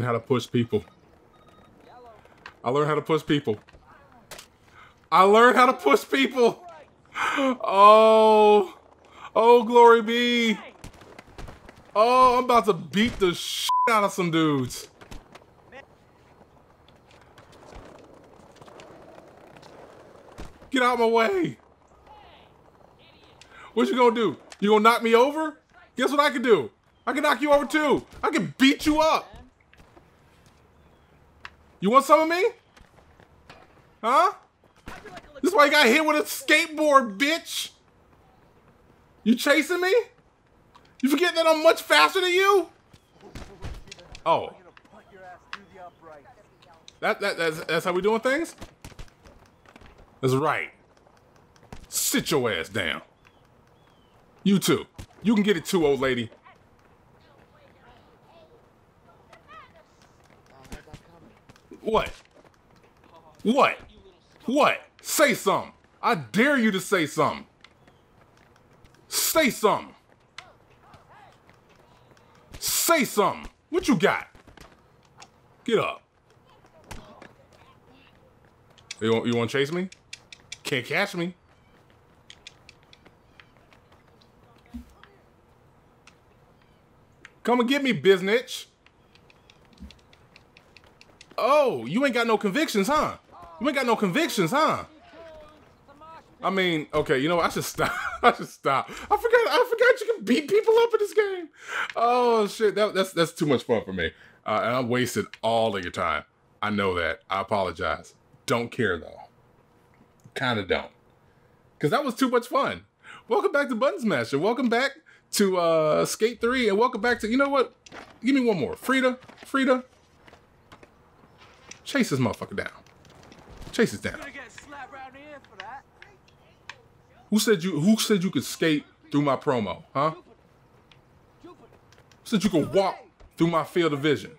Learned how to push people. I learned how to push people. I learned how to push people. Oh. Oh, glory be. Oh, I'm about to beat the shit out of some dudes. Get out of my way. What you gonna do? You gonna knock me over? Guess what I can do? I can knock you over too. I can beat you up. You want some of me? Huh? This is why you got hit with a skateboard, bitch. You chasing me? You forget that I'm much faster than you? Oh. That, that that's, that's how we doing things? That's right. Sit your ass down. You too. You can get it too, old lady. What? What? What? Say something. I dare you to say something. Say something. Say something. What you got? Get up. You want, you want to chase me? Can't catch me. Come and get me, biznitch. Oh, you ain't got no convictions, huh? You ain't got no convictions, huh? I mean, okay, you know what? I should stop. I should stop. I forgot. I forgot you can beat people up in this game. Oh shit, that, that's that's too much fun for me, uh, and I wasted all of your time. I know that. I apologize. Don't care though. Kind of don't, because that was too much fun. Welcome back to Button Smasher. Welcome back to uh, Skate Three, and welcome back to you know what? Give me one more, Frieda. Frieda, chase this motherfucker down. Chase it down. Who said you who said you could skate through my promo, huh? Who said you could walk through my field of vision?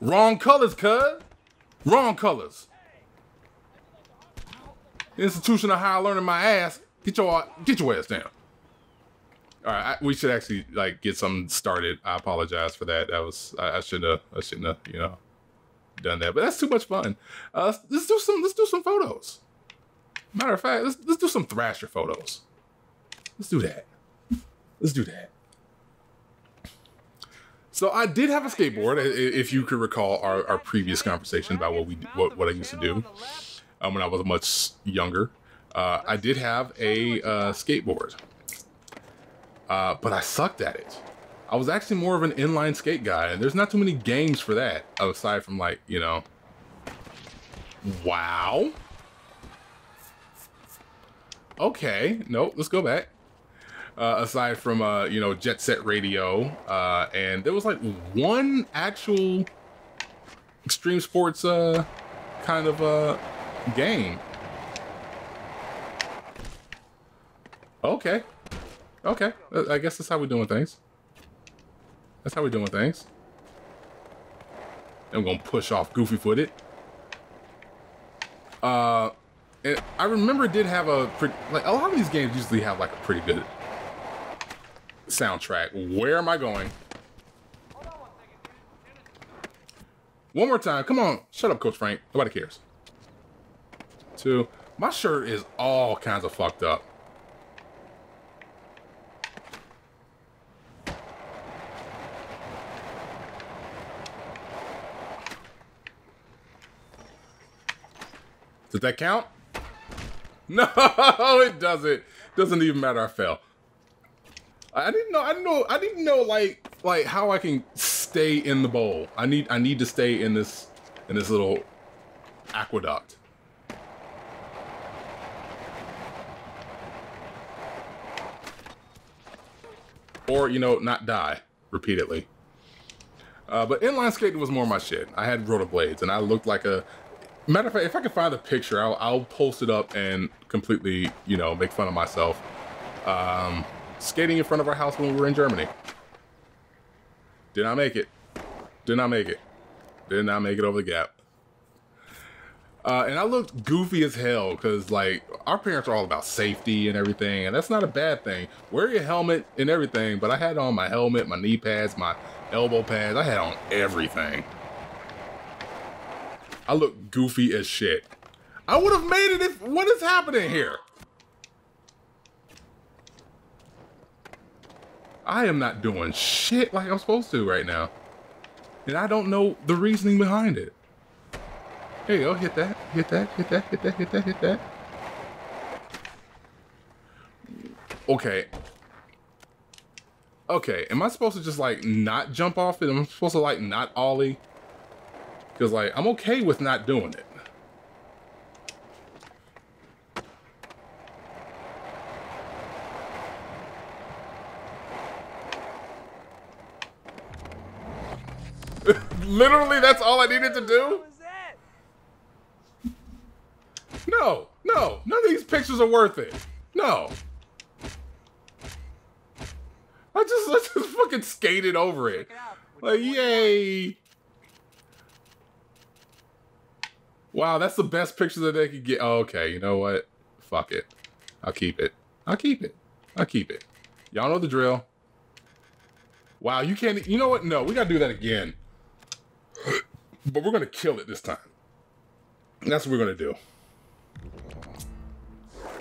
Wrong colors, cuz. Wrong colors. Institution of higher learning my ass. Get your get your ass down. All right, I, we should actually like get something started. I apologize for that. That was I, I shouldn't have I shouldn't have you know done that. But that's too much fun. Uh, let's, do some let's do some photos. Matter of fact, let's let's do some Thrasher photos. Let's do that. Let's do that. So I did have a skateboard, if you could recall our, our previous conversation about what we what, what I used to do um, when I was much younger. Uh, I did have a uh, skateboard, uh, but I sucked at it. I was actually more of an inline skate guy, and there's not too many games for that aside from like you know. Wow. Okay, no, let's go back. Uh, aside from uh, you know Jet Set Radio, uh, and there was like one actual extreme sports uh, kind of uh, game. Okay, okay, I guess that's how we're doing things. That's how we're doing things. I'm gonna push off Goofy Footed. Uh, and I remember it did have a pretty, like a lot of these games usually have like a pretty good soundtrack. Where am I going? One more time. Come on. Shut up, Coach Frank. Nobody cares. Two. My shirt is all kinds of fucked up. Does that count? No, it doesn't. Doesn't even matter. I fell. I didn't know. I didn't know. I didn't know like like how I can stay in the bowl. I need. I need to stay in this in this little aqueduct. Or you know, not die repeatedly. Uh, but inline skating was more my shit. I had rollerblades, and I looked like a Matter of fact, if I can find the picture, I'll, I'll post it up and completely, you know, make fun of myself. Um, skating in front of our house when we were in Germany. Did not make it. Did not make it. Did not make it over the gap. Uh, and I looked goofy as hell because, like, our parents are all about safety and everything, and that's not a bad thing. Wear your helmet and everything, but I had on my helmet, my knee pads, my elbow pads. I had on everything. I look goofy as shit. I would have made it if. What is happening here? I am not doing shit like I'm supposed to right now. And I don't know the reasoning behind it. Here you go, hit that, hit that, hit that, hit that, hit that, hit that. Okay. Okay, am I supposed to just like not jump off it? Am I supposed to like not ollie? Because like, I'm okay with not doing it. Literally, that's all I needed to do? No, no, none of these pictures are worth it. No. I just, I just fucking skated over it. Like, yay. Wow, that's the best picture that they could get. Oh, okay, you know what? Fuck it. I'll keep it. I'll keep it. I'll keep it. Y'all know the drill. Wow, you can't... You know what? No, we gotta do that again. but we're gonna kill it this time. That's what we're gonna do.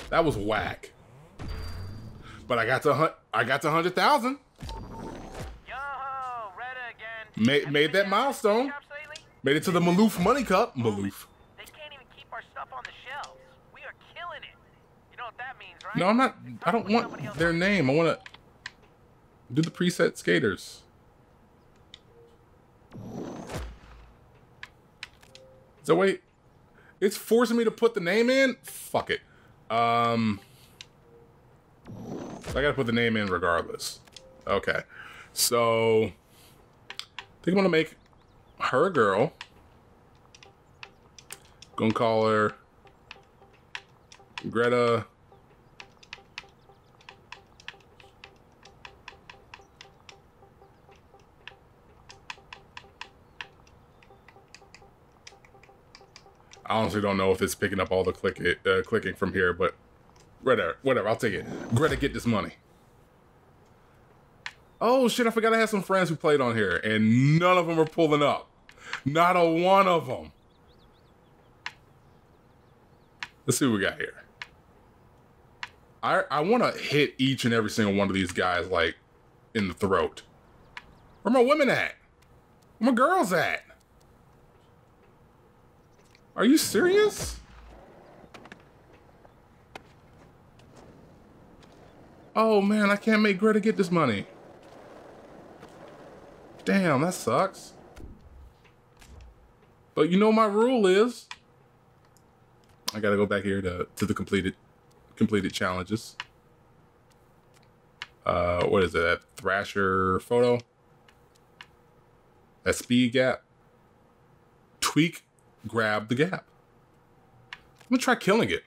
That was whack. But I got to hunt. I got to hundred thousand. Made made that milestone. Made it to the Maloof Money Cup. Maloof. They can't even keep our stuff on the shelves. We are killing it. You know what that means, right? No, I'm not. I don't want their name. I want to do the preset skaters. So wait, it's forcing me to put the name in? Fuck it. Um, I gotta put the name in regardless. Okay. So, I think I'm gonna make her girl. Gonna call her Greta. I honestly don't know if it's picking up all the click it, uh, clicking from here, but whatever, whatever, I'll take it. Greta, get this money. Oh shit, I forgot I had some friends who played on here, and none of them are pulling up. Not a one of them. Let's see what we got here. I I want to hit each and every single one of these guys like in the throat. Where my women at? Where my girls at? Are you serious? Oh man, I can't make Greta get this money. Damn, that sucks. But you know my rule is I gotta go back here to, to the completed completed challenges. Uh what is it? That Thrasher photo? That speed gap? Tweak grab the gap. I'm gonna try killing it.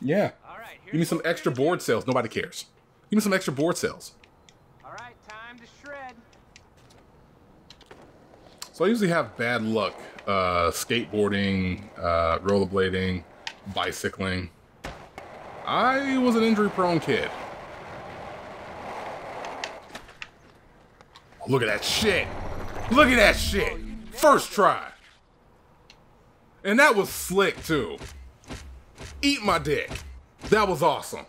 Yeah. All right, Give me some extra board sales. Nobody cares. Give me some extra board sales. All right, time to shred. So I usually have bad luck uh, skateboarding, uh, rollerblading, bicycling. I was an injury prone kid. Look at that shit. Look at that shit. First try. And that was slick too. Eat my dick. That was awesome.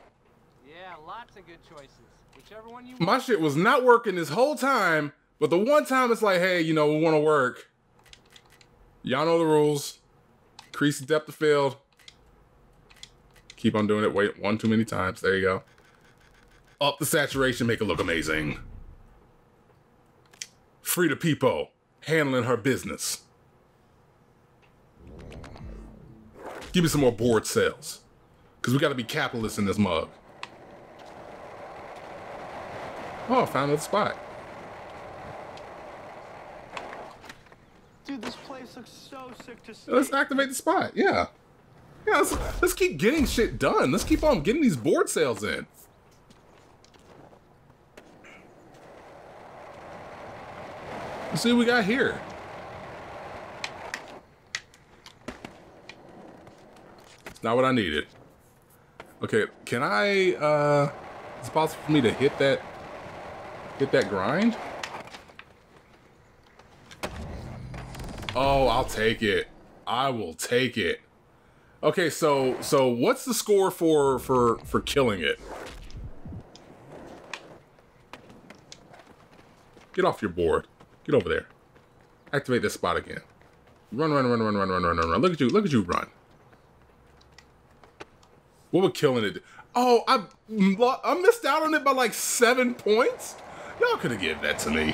Yeah, lots of good choices. Whichever one you My shit was not working this whole time, but the one time it's like, hey, you know, we want to work. Y'all know the rules. Increase the depth of field. Keep on doing it. Wait, one too many times. There you go. Up the saturation, make it look amazing. Frieda Peepo, handling her business. Give me some more board sales. Because we got to be capitalists in this mug. Oh, I found another spot. Dude, this place looks so sick to see. Let's activate the spot. Yeah. Yeah, let's, let's keep getting shit done. Let's keep on getting these board sales in. Let's see what we got here. Not what I needed. Okay, can I, uh, is it possible for me to hit that, hit that grind? Oh, I'll take it. I will take it. Okay, so, so what's the score for, for, for killing it? Get off your board. Get over there. Activate this spot again. Run, run, run, run, run, run, run, run, run. Look at you. Look at you run. What would killing it? Oh, I I missed out on it by like seven points. Y'all could have given that to me.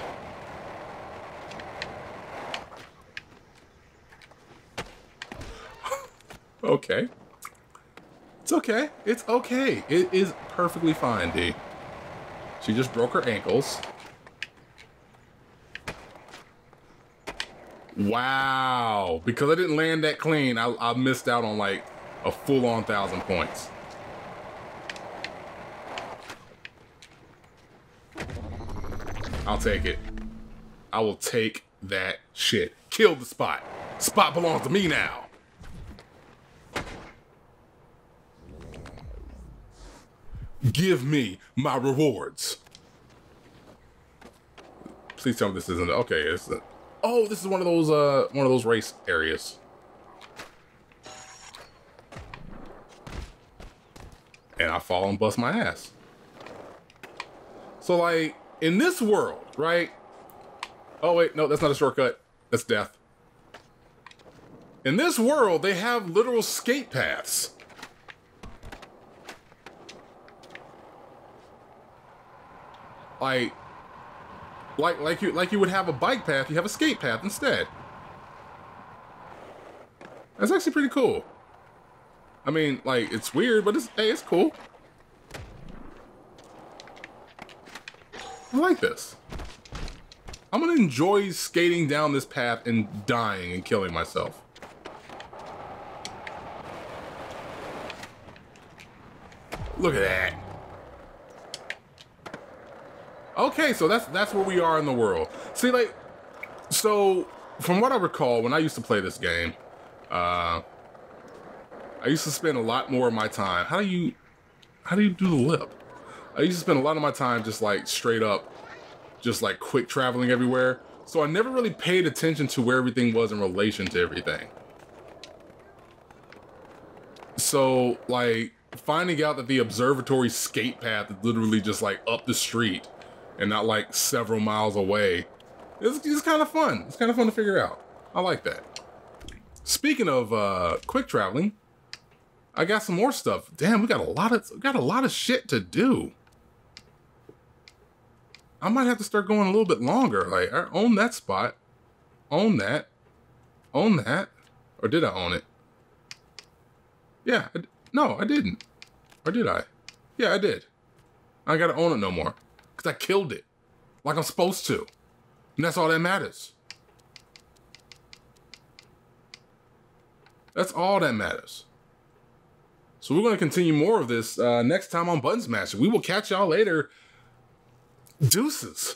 okay. It's okay. It's okay. It is perfectly fine, D. She just broke her ankles. Wow. Because I didn't land that clean, I, I missed out on like a full-on thousand points. I'll take it. I will take that shit. Kill the spot. Spot belongs to me now. Give me my rewards. Please tell me this isn't okay. It's a, oh, this is one of those uh one of those race areas. And I fall and bust my ass. So like in this world, right? Oh wait, no, that's not a shortcut. That's death. In this world, they have literal skate paths. Like, like, like you, like you would have a bike path, you have a skate path instead. That's actually pretty cool. I mean, like, it's weird, but it's, hey, it's cool. I like this. I'm gonna enjoy skating down this path and dying and killing myself. Look at that. Okay, so that's that's where we are in the world. See, like, so from what I recall, when I used to play this game, uh, I used to spend a lot more of my time. How do you, how do you do the lip? I used to spend a lot of my time just like straight up, just like quick traveling everywhere. So I never really paid attention to where everything was in relation to everything. So like finding out that the observatory skate path is literally just like up the street and not like several miles away. It's, it's kind of fun. It's kind of fun to figure out. I like that. Speaking of uh, quick traveling, I got some more stuff. Damn, we got a lot of got a lot of shit to do. I might have to start going a little bit longer. Like, I own that spot, own that, own that, or did I own it? Yeah, I, no, I didn't. Or did I? Yeah, I did. I gotta own it no more. Because I killed it. Like I'm supposed to. And that's all that matters. That's all that matters. So we're going to continue more of this uh, next time on Button Smasher. We will catch y'all later. Deuces.